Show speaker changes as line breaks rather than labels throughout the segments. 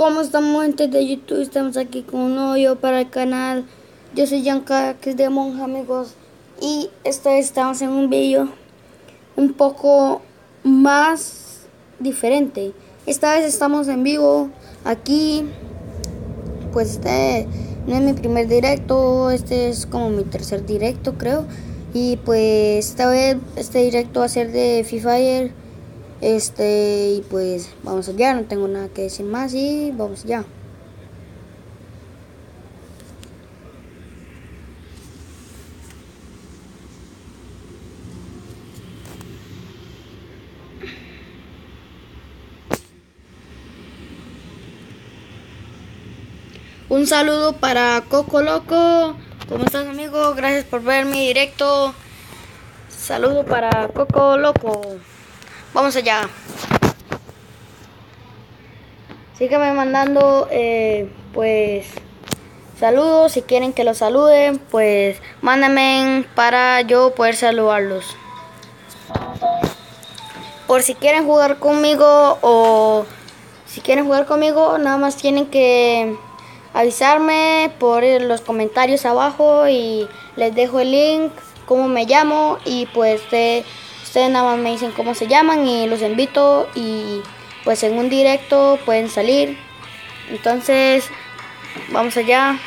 ¿Cómo estamos gente de YouTube? Estamos aquí con un nuevo para el canal. Yo soy Yanka, que es de Monja amigos. Y esta vez estamos en un video un poco más diferente. Esta vez estamos en vivo aquí. Pues este no es mi primer directo, este es como mi tercer directo creo. Y pues esta vez este directo va a ser de Free Fire este, y pues vamos allá, no tengo nada que decir más y vamos allá. Un saludo para Coco Loco. ¿Cómo estás, amigo? Gracias por ver mi directo. Saludo para Coco Loco. Vamos allá. Sígueme mandando, eh, pues, saludos. Si quieren que los saluden, pues, mándenme para yo poder saludarlos. Por si quieren jugar conmigo o si quieren jugar conmigo, nada más tienen que avisarme por los comentarios abajo y les dejo el link, cómo me llamo y pues... de Ustedes nada más me dicen cómo se llaman y los invito y pues en un directo pueden salir. Entonces, vamos allá.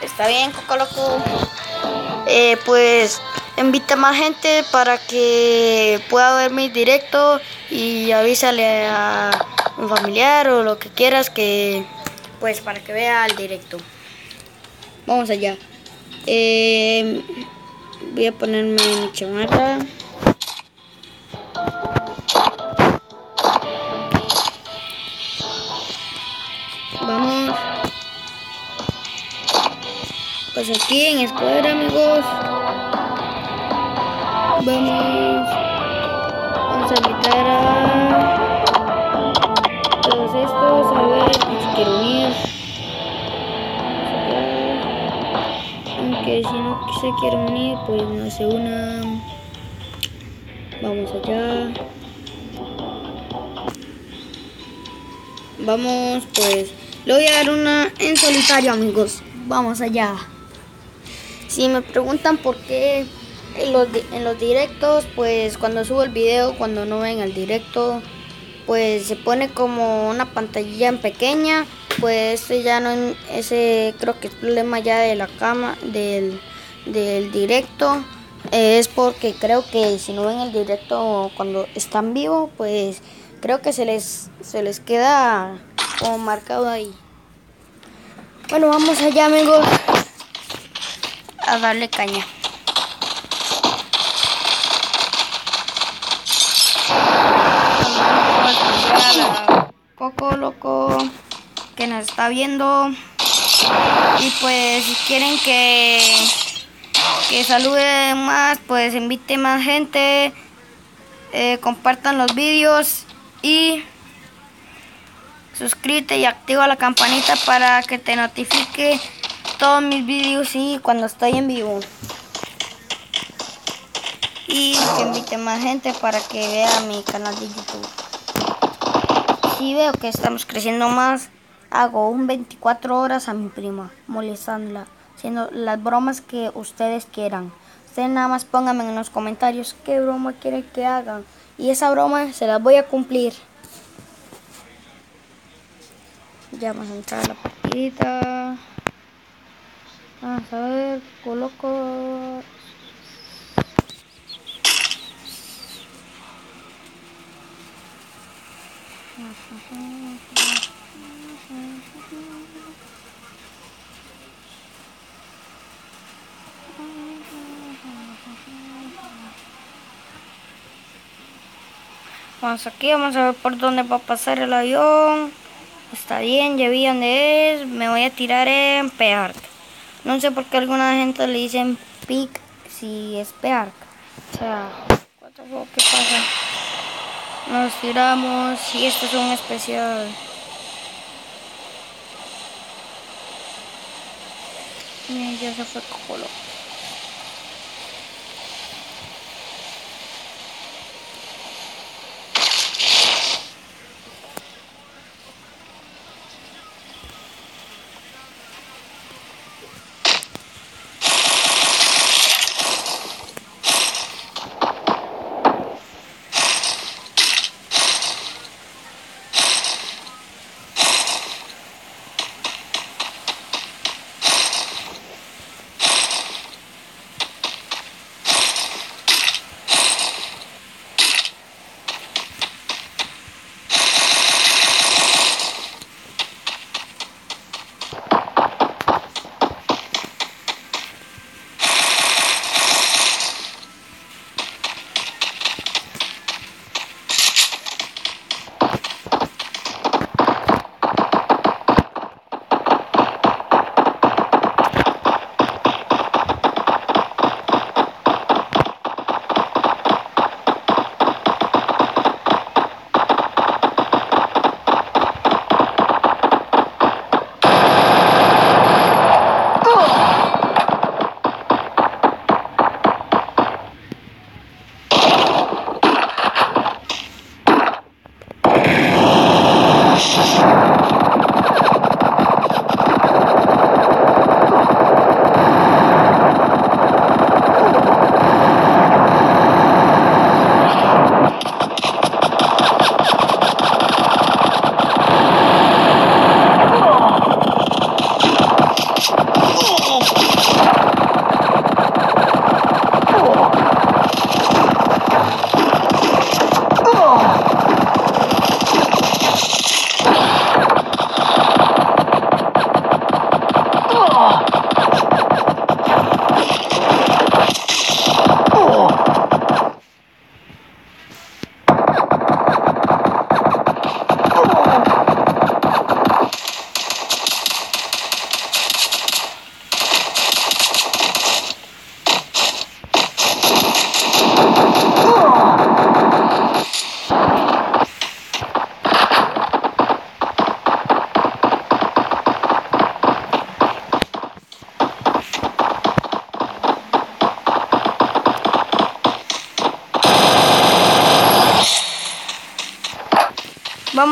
Está bien, Coco Loco. Eh, pues invita más gente para que pueda ver mi directo y avísale a un familiar o lo que quieras que pues para que vea el directo. Vamos allá. Eh, voy a ponerme mi chamarra. Vamos. Pues aquí en escuadra, amigos. Vamos. Vamos a invitar a todos estos a ver si quiero unir. que si no se quiere unir, pues no se una. Vamos allá. Vamos, pues, le voy a dar una en solitario, amigos. Vamos allá. Si me preguntan por qué en los, en los directos, pues cuando subo el video, cuando no ven el directo, pues se pone como una pantalla en pequeña pues ya no ese creo que es problema ya de la cama del, del directo es porque creo que si no ven el directo cuando están vivos pues creo que se les se les queda como marcado ahí bueno vamos allá amigos a darle caña Coco loco que nos está viendo. Y pues si quieren que, que salude más, pues invite más gente. Eh, compartan los vídeos y suscríbete y activa la campanita para que te notifique todos mis vídeos y cuando estoy en vivo. Y que invite más gente para que vea mi canal de YouTube. Si veo que estamos creciendo más, hago un 24 horas a mi prima, molestándola, las bromas que ustedes quieran. Ustedes nada más pónganme en los comentarios qué broma quieren que hagan. Y esa broma se la voy a cumplir. Ya vamos a entrar a la partidita. Vamos a ver, coloco Vamos aquí, vamos a ver por dónde va a pasar el avión. Está bien, ya vi dónde es. Me voy a tirar en Peark. No sé por qué alguna gente le dicen Pic si es Peark. O sea, ¿qué pasa? Nos tiramos y esto es un especial. ya se fue Colo.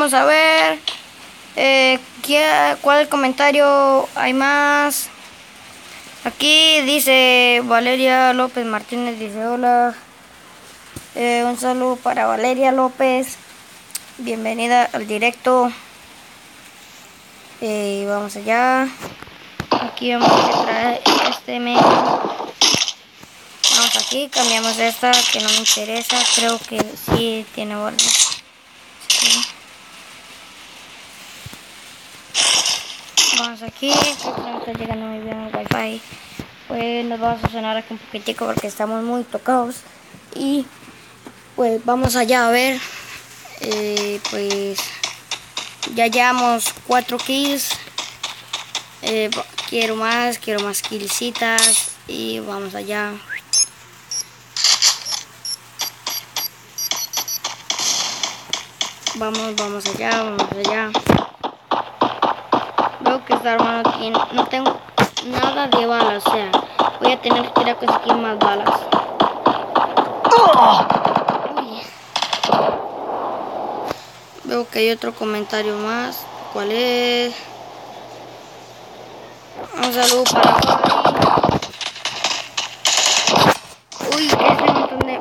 Vamos a ver. Eh, ¿Cuál comentario hay más? Aquí dice Valeria López Martínez, dice hola. Eh, un saludo para Valeria López. Bienvenida al directo. Eh, vamos allá. Aquí vamos a traer este menú. Vamos aquí, cambiamos esta que no me interesa. Creo que sí tiene bordes. Aquí, que está llegando muy bien el wifi. Pues nos vamos a sonar aquí un poquitico porque estamos muy tocados. Y pues vamos allá a ver. Eh, pues ya llevamos 4 kills. Eh, quiero más, quiero más killcitas. Y vamos allá. Vamos, vamos allá, vamos allá. Que esta arma no tiene, no tengo nada de balas, o sea, voy a tener que ir a conseguir más balas. Veo que hay otro comentario más. ¿Cuál es? Un saludo para Uy, ese montón de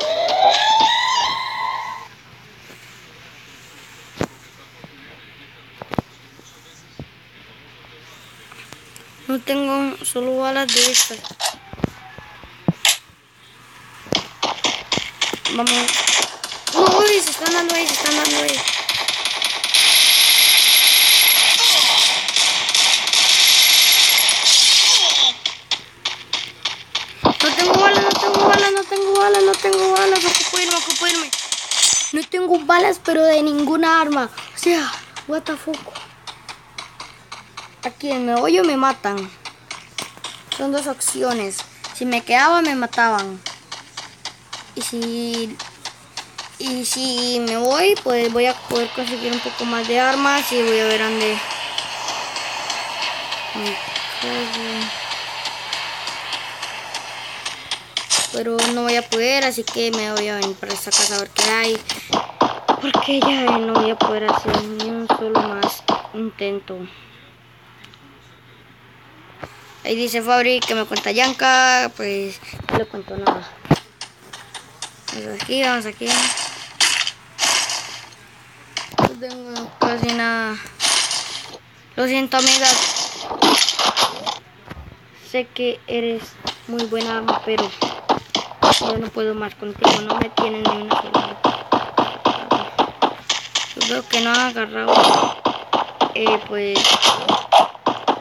tengo solo balas de estas. Vamos. No, uy, se están dando ahí, se están dando ahí. No tengo balas, no tengo balas, no tengo balas, no tengo balas. Ocupo irme, ocupo irme. No tengo balas, pero de ninguna arma. O sea, what the fuck. Aquí en me voy o me matan. Son dos opciones. Si me quedaba me mataban. Y si y si me voy, pues voy a poder conseguir un poco más de armas y voy a ver dónde. Pero no voy a poder, así que me voy a venir para esta casa a ver qué hay. Porque ya no voy a poder hacer ni un solo más intento. Ahí dice Fabri que me cuenta Yanka, pues no le cuento nada. Vamos aquí, vamos aquí. No tengo casi nada. Lo siento amigas. Sé que eres muy buena pero yo no puedo más contigo, no me tienen ni una sola. Yo veo que no han agarrado eh, pues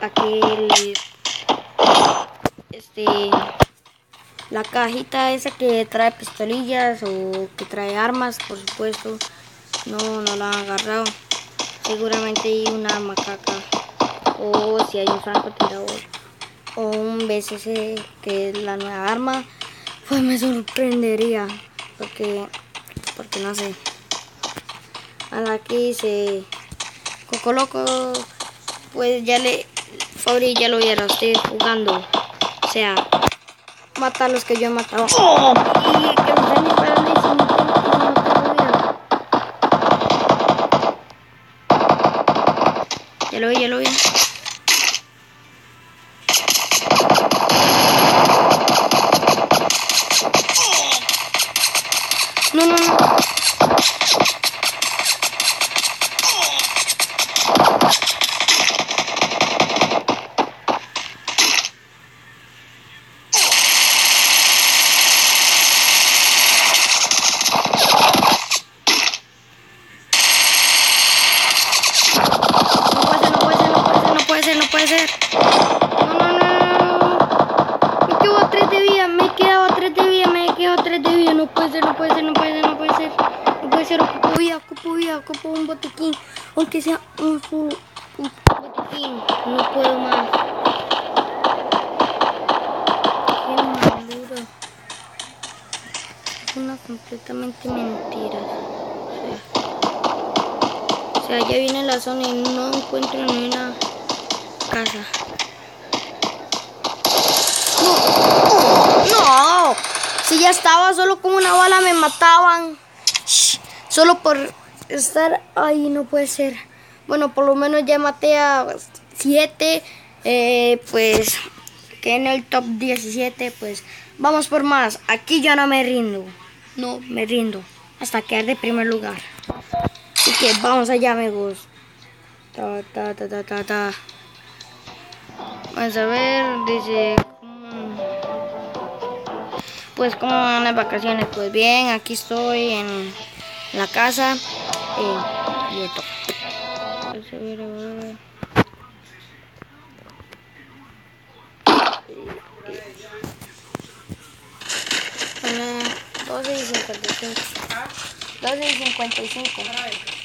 aquel este la cajita esa que trae pistolillas o que trae armas por supuesto. No no la han agarrado. Seguramente hay una macaca. O si hay un francotirador o un BCC que es la nueva arma. Pues me sorprendería porque porque no sé. Aquí se Coco Loco pues ya le Fabri ya lo vieron, estoy jugando. O sea, mata a los que yo he matado. Oh. Y que me den mi parálisis no tengo vida. Ya lo vi, ya lo vi. Un botiquín. No puedo más. Qué. Es una completamente mentira. O sea, ya viene la zona y no encuentro ni una casa. No, si ya estaba, solo con una bala me mataban. Solo por estar ahí, no puede ser. Bueno, por lo menos ya maté a 7. pues que en el top 17, pues vamos por más. Aquí ya no me rindo. No me rindo. Hasta quedar de primer lugar. Así que vamos allá, amigos. Ta, ta, ta, ta, ta, ta. Vamos a ver, dice. mm, Pues como van las vacaciones, pues bien, aquí estoy en la casa. Eh, y esto. A ver, a ver. Son las 12 y 55. 12 y 55.